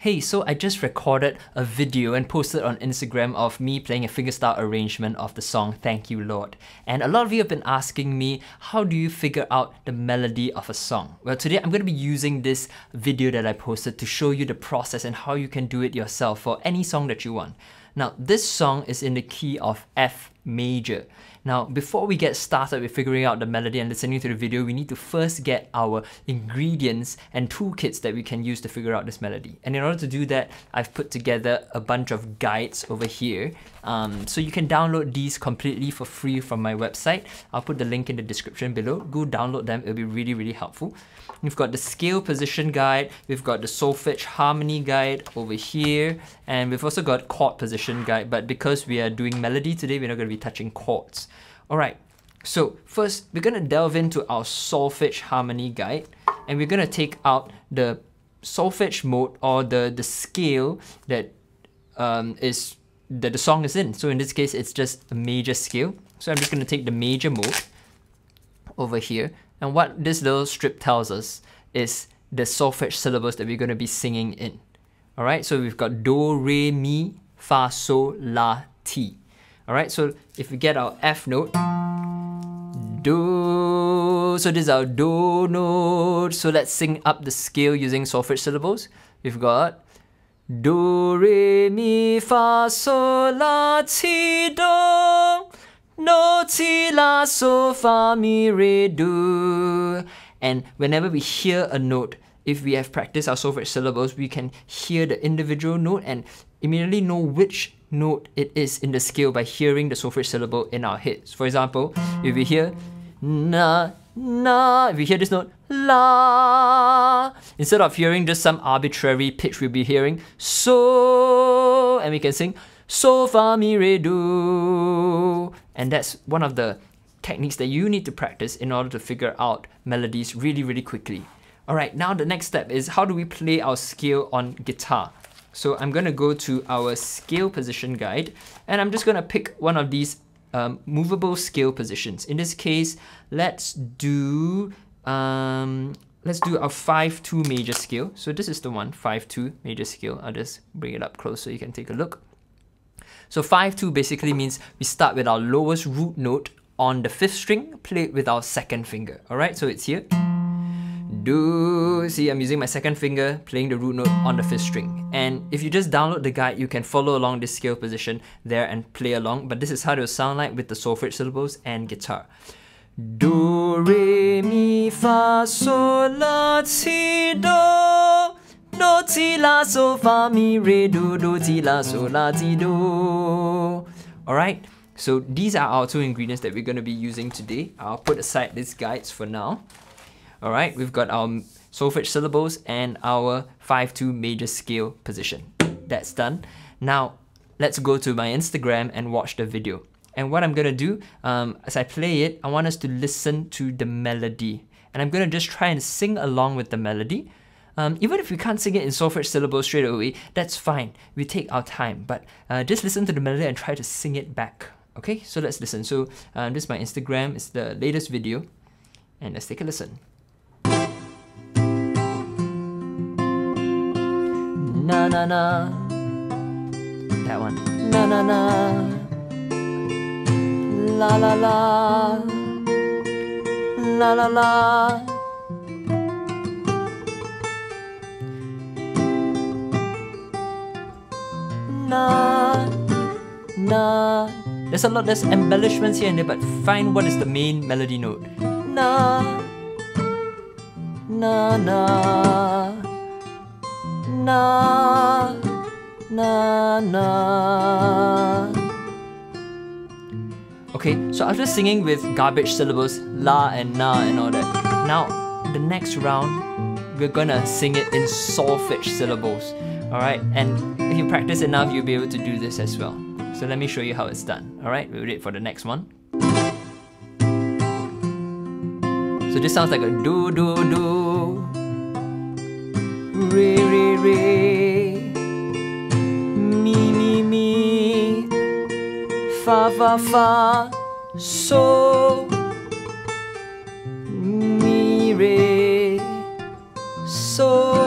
Hey, so I just recorded a video and posted on Instagram of me playing a fingerstyle arrangement of the song Thank You Lord. And a lot of you have been asking me, how do you figure out the melody of a song? Well, today I'm going to be using this video that I posted to show you the process and how you can do it yourself for any song that you want. Now, this song is in the key of F major. Now, before we get started with figuring out the melody and listening to the video, we need to first get our ingredients and toolkits that we can use to figure out this melody. And in order to do that, I've put together a bunch of guides over here. Um, so you can download these completely for free from my website. I'll put the link in the description below. Go download them, it'll be really, really helpful. We've got the scale position guide, we've got the solfege harmony guide over here, and we've also got chord position guide, but because we are doing melody today, we're not going to be touching chords. Alright, so first we're going to delve into our solfege harmony guide, and we're going to take out the solfege mode or the, the scale that um, is that the song is in. So in this case, it's just a major scale. So I'm just going to take the major mode over here and what this little strip tells us is the solfege syllables that we're going to be singing in. Alright, so we've got Do, Re, Mi, Fa, Sol, La, Ti. Alright, so if we get our F note, Do, so this is our Do note. So let's sing up the scale using solfege syllables. We've got Do, Re, Mi, Fa, Sol, La, Ti, Do. No, ti, la, so, fa, mi, re, do. And whenever we hear a note, if we have practiced our solfege syllables, we can hear the individual note and immediately know which note it is in the scale by hearing the solfege syllable in our heads. For example, if we hear na, na, if we hear this note, la, instead of hearing just some arbitrary pitch, we'll be hearing so, and we can sing so, fa, mi, re, do. And that's one of the techniques that you need to practice in order to figure out melodies really, really quickly. Alright, now the next step is how do we play our scale on guitar? So I'm to go to our scale position guide and I'm just to pick one of these um, movable scale positions. In this case, let's do um, let's do our 5-2 major scale. So this is the one, 5-2 major scale. I'll just bring it up close so you can take a look. So 5-2 basically means we start with our lowest root note on the fifth string, played with our second finger. Alright, so it's here. Do, see I'm using my second finger, playing the root note on the fifth string. And if you just download the guide, you can follow along this scale position there and play along, but this is how it will sound like with the solfege syllables and guitar. Do, re, mi, fa, sol, la, ti, do do ti la so fa mi re do do ti la so la ti do. Alright, so these are our two ingredients that we're going to be using today. I'll put aside these guides for now. Alright, we've got our solfege syllables and our 5-2 major scale position. That's done. Now, let's go to my Instagram and watch the video. And what I'm going to do, um, as I play it, I want us to listen to the melody. And I'm going to just try and sing along with the melody. Um, even if we can't sing it in solfege syllables straight away, that's fine. We take our time, but uh, just listen to the melody and try to sing it back. Okay, so let's listen. So um, this is my Instagram, it's the latest video, and let's take a listen. Na na na. That one. Na na na. La la la. La la la. na na. There's a lot, there's embellishments here and there, but find what is the main melody note. Na na na na na na. Okay, so after singing with garbage syllables, la and na and all that, now the next round, we're gonna sing it in solfege syllables. Alright, and if you practice enough, you'll be able to do this as well. So let me show you how it's done. Alright, we'll wait for the next one. So this sounds like a do do do. Re re. Mi mi mi. Fa fa fa. So. Mi re. So.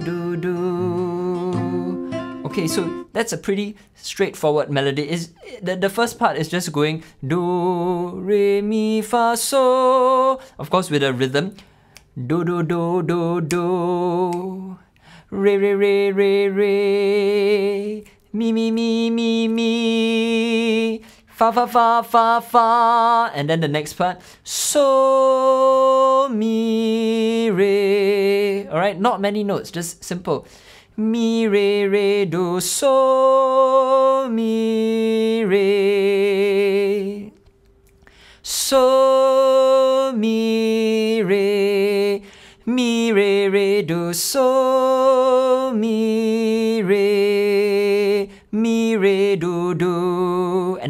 Do, do. Okay, so that's a pretty straightforward melody. Is the, the first part is just going do, re, mi, fa, so. Of course, with a rhythm. Do, do, do, do, do. Re, re, re, re, re. Mi, mi, mi, mi, mi. Fa, fa, fa, fa, fa. And then the next part. So, mi, re. Alright, not many notes, just simple. Mi, re, re, do, so, mi,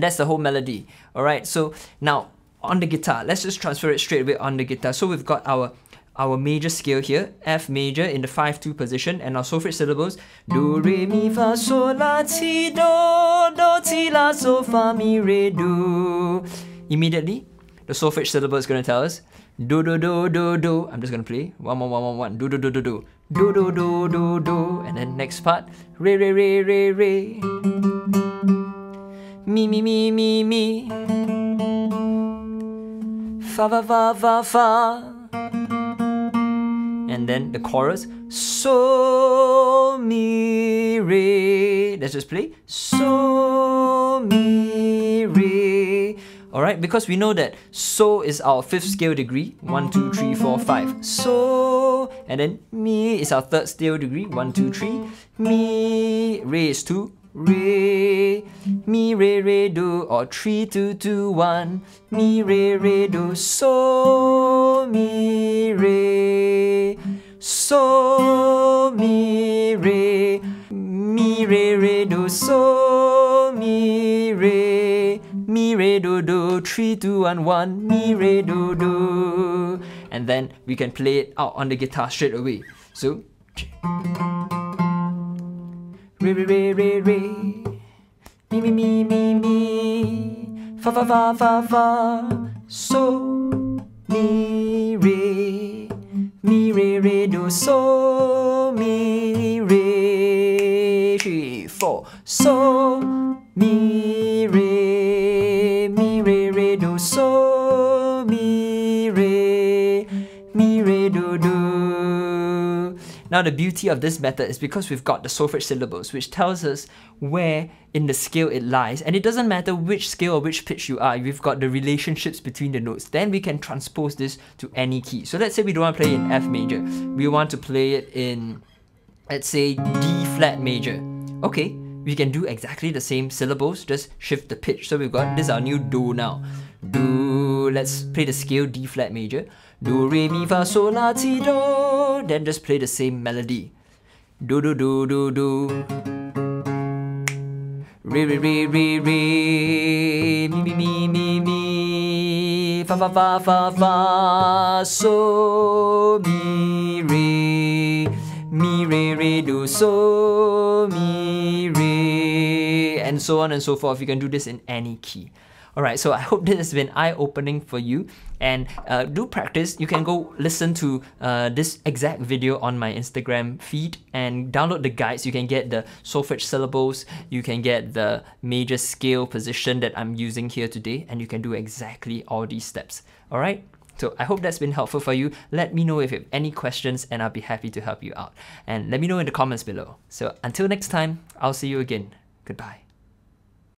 And that's the whole melody. Alright, so now on the guitar, let's just transfer it straight away on the guitar. So we've got our our major scale here, F major in the 5-2 position, and our solfege syllables, do, re, mi, fa, sol, la, ti, do, do, ti, la, so, fa, mi, re, do. Immediately, the solfege syllable is going to tell us, do, do, do, do, do. I'm just going to play, one, one, one, one, one, do, do, do, do, do. Do, do, do, do, do. And then next part, re, re, re, re, re. Mi, mi, mi, mi, mi. Fa, fa, fa, fa, fa. And then the chorus. So mi re. Let's just play. So mi re. All right because we know that so is our fifth scale degree. One two three four five. So and then mi is our third scale degree. One two three. Mi re is two re mi re re do or three two two one. Mi re re do so mi re. So mi re. Mi re re do so mi re. Mi re do do three two one one. Mi re do do. And then we can play it out on the guitar straight away. So re re re re re. Mi mi mi mi mi. Fa fa fa fa fa. So mi re. Mi re re do so mi re now the beauty of this method is because we've got the solfege syllables, which tells us where in the scale it lies, and it doesn't matter which scale or which pitch you are, we've got the relationships between the notes. Then we can transpose this to any key. So let's say we don't want to play in F major, we want to play it in, let's say, D flat major. Okay, we can do exactly the same syllables, just shift the pitch. So we've got, this is our new Do now. Do, let's play the scale D flat major. Do, re, mi, fa, sol, la, ti, do. Then just play the same melody. Do, do, do, do, do. Re, re, re, re, re. Mi, mi, mi, mi, mi. Fa, fa, fa, fa, fa. So, mi, re. Mi, re, re, do, so, mi, re. And so on and so forth. You can do this in any key. Alright, so I hope this has been eye-opening for you and uh, do practice. You can go listen to uh, this exact video on my Instagram feed and download the guides. You can get the solfege syllables, you can get the major scale position that I'm using here today and you can do exactly all these steps. Alright? So I hope that's been helpful for you. Let me know if you have any questions and I'll be happy to help you out. And let me know in the comments below. So until next time, I'll see you again. Goodbye.